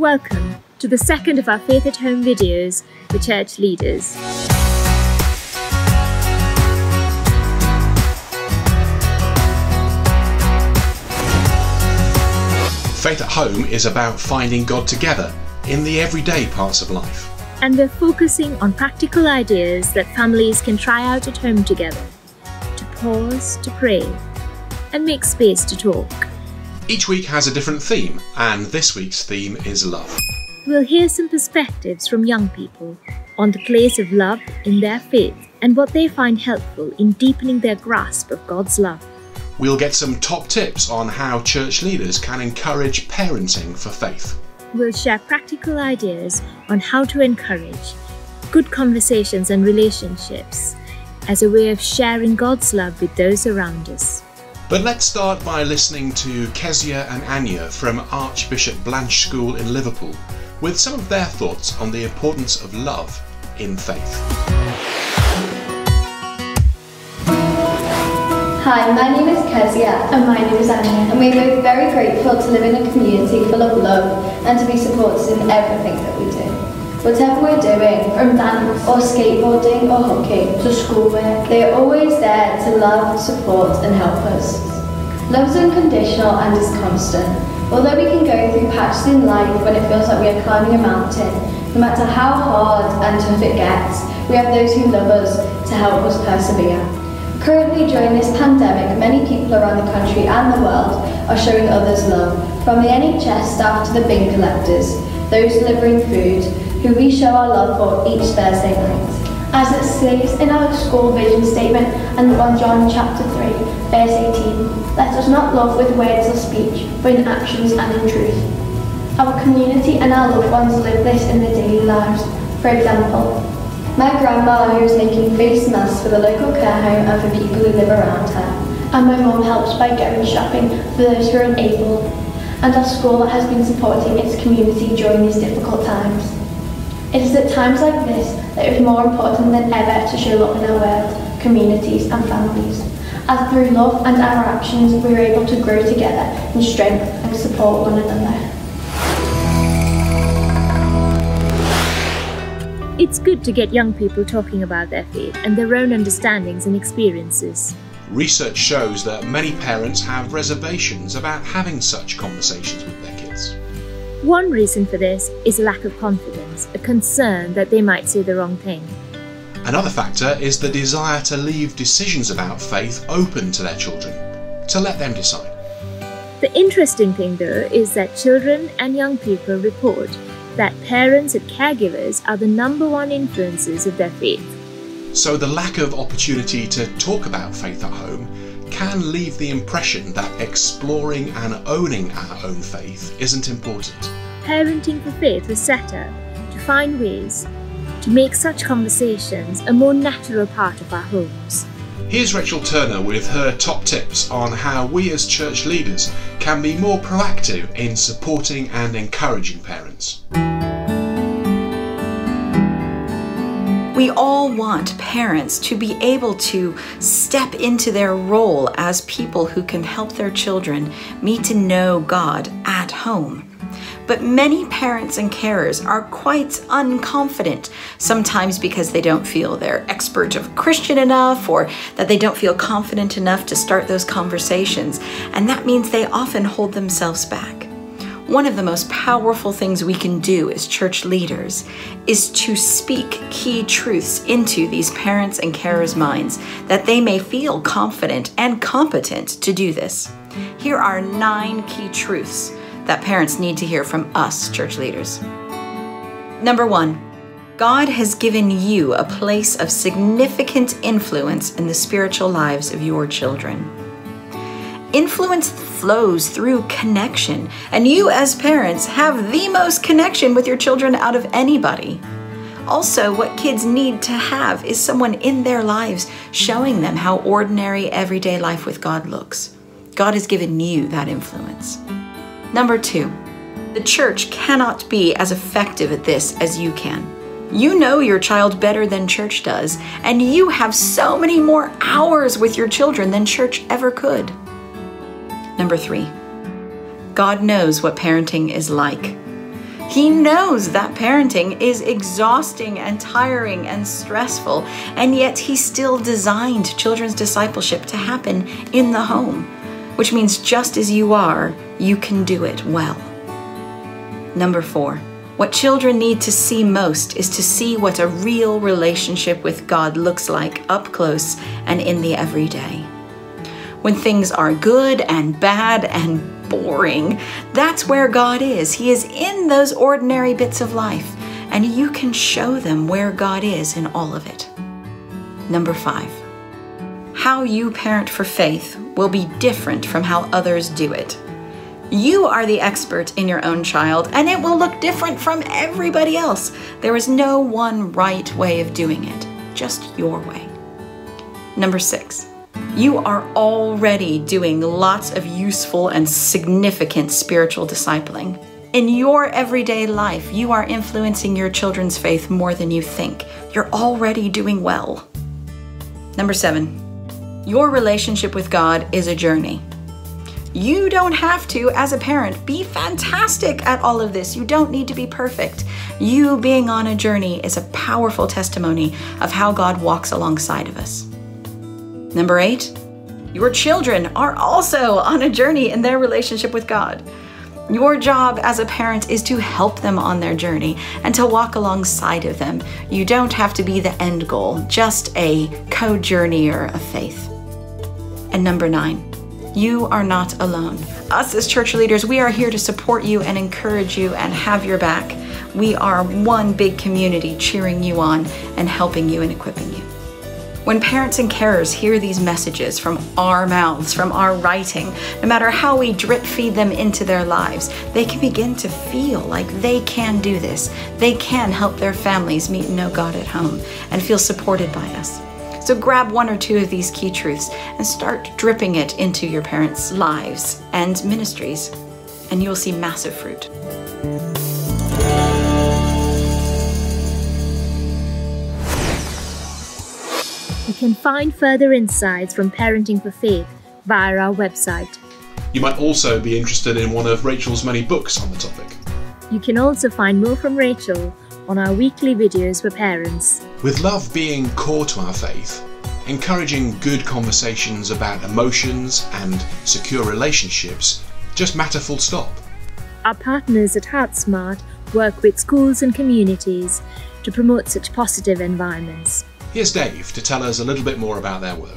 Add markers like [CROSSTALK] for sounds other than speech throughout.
Welcome to the second of our Faith at Home videos for church leaders. Faith at Home is about finding God together in the everyday parts of life. And we're focusing on practical ideas that families can try out at home together to pause, to pray, and make space to talk. Each week has a different theme, and this week's theme is love. We'll hear some perspectives from young people on the place of love in their faith and what they find helpful in deepening their grasp of God's love. We'll get some top tips on how church leaders can encourage parenting for faith. We'll share practical ideas on how to encourage good conversations and relationships as a way of sharing God's love with those around us. But let's start by listening to Kezia and Anya from Archbishop Blanch School in Liverpool with some of their thoughts on the importance of love in faith. Hi, my name is Kezia. And my name is Anya. And we're both very grateful to live in a community full of love and to be supported in everything that we do. Whatever we're doing, from dance or skateboarding or hockey to schoolwork, they are always there to love, support and help us. Love is unconditional and is constant. Although we can go through patches in life when it feels like we are climbing a mountain, no matter how hard and tough it gets, we have those who love us to help us persevere. Currently, during this pandemic, many people around the country and the world are showing others love, from the NHS staff to the bin collectors, those delivering food, who we show our love for each Thursday night. As it states in our school vision statement and 1 John chapter 3, verse 18, let us not love with words or speech, but in actions and in truth. Our community and our loved ones live this in their daily lives. For example, my grandma who is making face masks for the local care home and for people who live around her. And my mum helps by going shopping for those who are unable. And our school has been supporting its community during these difficult times. It is at times like this that it is more important than ever to show love in our world, communities and families. As through love and our actions we are able to grow together in strength and support one another. It's good to get young people talking about their faith and their own understandings and experiences. Research shows that many parents have reservations about having such conversations with their kids. One reason for this is a lack of confidence, a concern that they might say the wrong thing. Another factor is the desire to leave decisions about faith open to their children, to let them decide. The interesting thing, though, is that children and young people report that parents and caregivers are the number one influences of their faith. So the lack of opportunity to talk about faith at home can leave the impression that exploring and owning our own faith isn't important. Parenting for Faith was set up to find ways to make such conversations a more natural part of our homes. Here's Rachel Turner with her top tips on how we as church leaders can be more proactive in supporting and encouraging parents. We all want parents to be able to step into their role as people who can help their children meet to know God at home. But many parents and carers are quite unconfident, sometimes because they don't feel they're expert of Christian enough or that they don't feel confident enough to start those conversations. And that means they often hold themselves back. One of the most powerful things we can do as church leaders is to speak key truths into these parents and carers' minds that they may feel confident and competent to do this. Here are nine key truths that parents need to hear from us, church leaders. Number one, God has given you a place of significant influence in the spiritual lives of your children. Influence flows through connection, and you, as parents, have the most connection with your children out of anybody. Also, what kids need to have is someone in their lives showing them how ordinary everyday life with God looks. God has given you that influence. Number two, the church cannot be as effective at this as you can. You know your child better than church does, and you have so many more hours with your children than church ever could. Number three, God knows what parenting is like. He knows that parenting is exhausting and tiring and stressful, and yet He still designed children's discipleship to happen in the home, which means just as you are, you can do it well. Number four, what children need to see most is to see what a real relationship with God looks like up close and in the everyday. When things are good and bad and boring, that's where God is. He is in those ordinary bits of life, and you can show them where God is in all of it. Number five, how you parent for faith will be different from how others do it. You are the expert in your own child, and it will look different from everybody else. There is no one right way of doing it, just your way. Number six, you are already doing lots of useful and significant spiritual discipling. In your everyday life, you are influencing your children's faith more than you think. You're already doing well. Number seven, your relationship with God is a journey. You don't have to, as a parent, be fantastic at all of this. You don't need to be perfect. You being on a journey is a powerful testimony of how God walks alongside of us. Number eight, your children are also on a journey in their relationship with God. Your job as a parent is to help them on their journey and to walk alongside of them. You don't have to be the end goal, just a co journeyer of faith. And number nine, you are not alone. Us as church leaders, we are here to support you and encourage you and have your back. We are one big community cheering you on and helping you and equipping you. When parents and carers hear these messages from our mouths, from our writing, no matter how we drip feed them into their lives, they can begin to feel like they can do this. They can help their families meet and know God at home and feel supported by us. So grab one or two of these key truths and start dripping it into your parents' lives and ministries, and you'll see massive fruit. You can find further insights from Parenting for Faith via our website. You might also be interested in one of Rachel's many books on the topic. You can also find more from Rachel on our weekly videos for parents. With love being core to our faith, encouraging good conversations about emotions and secure relationships just matter full stop. Our partners at HeartSmart work with schools and communities to promote such positive environments. Here's Dave to tell us a little bit more about their work.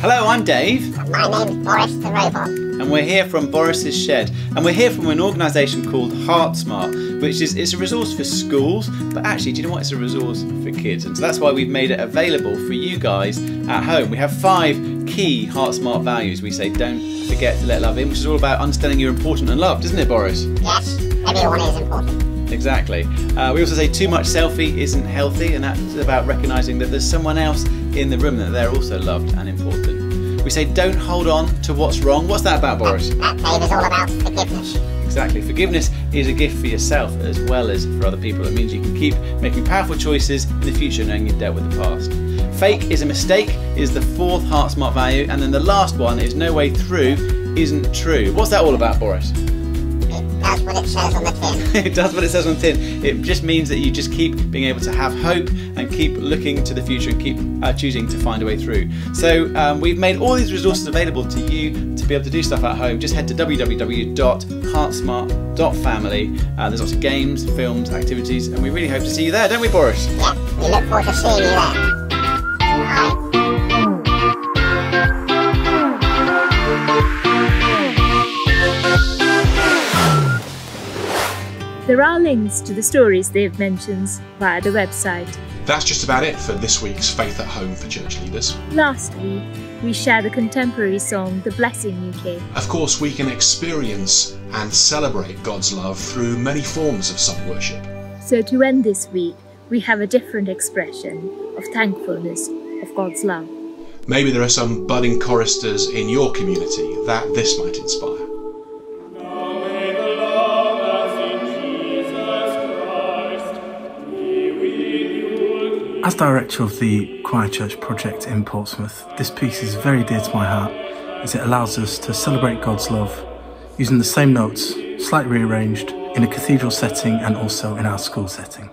Hello, I'm Dave. My name's Boris the Robot. And we're here from Boris's Shed. And we're here from an organisation called HeartSmart, which is it's a resource for schools, but actually, do you know what? It's a resource for kids. And so that's why we've made it available for you guys at home. We have five key HeartSmart values. We say, don't forget to let love in, which is all about understanding you're important and loved, isn't it, Boris? Yes, everyone is important. Exactly. Uh, we also say too much selfie isn't healthy, and that's about recognising that there's someone else in the room that they're also loved and important. We say don't hold on to what's wrong. What's that about, Boris? That, Dave, is all about forgiveness. Exactly. Forgiveness is a gift for yourself as well as for other people. It means you can keep making powerful choices in the future knowing you've dealt with the past. Fake is a mistake is the fourth heart smart value, and then the last one is no way through isn't true. What's that all about, Boris? It does what it says on the tin. [LAUGHS] it does what it says on the tin. It just means that you just keep being able to have hope and keep looking to the future and keep uh, choosing to find a way through. So um, we've made all these resources available to you to be able to do stuff at home. Just head to www.heartsmart.family. Uh, there's lots of games, films, activities, and we really hope to see you there, don't we, Boris? Yeah, we look forward to seeing you there. Bye. There are links to the stories they've mentioned via the website. That's just about it for this week's Faith at Home for Church Leaders. Last week, we shared the contemporary song The Blessing UK. Of course, we can experience and celebrate God's love through many forms of song worship. So, to end this week, we have a different expression of thankfulness of God's love. Maybe there are some budding choristers in your community that this might inspire. As director of the Choir Church project in Portsmouth, this piece is very dear to my heart as it allows us to celebrate God's love using the same notes slightly rearranged in a cathedral setting and also in our school setting.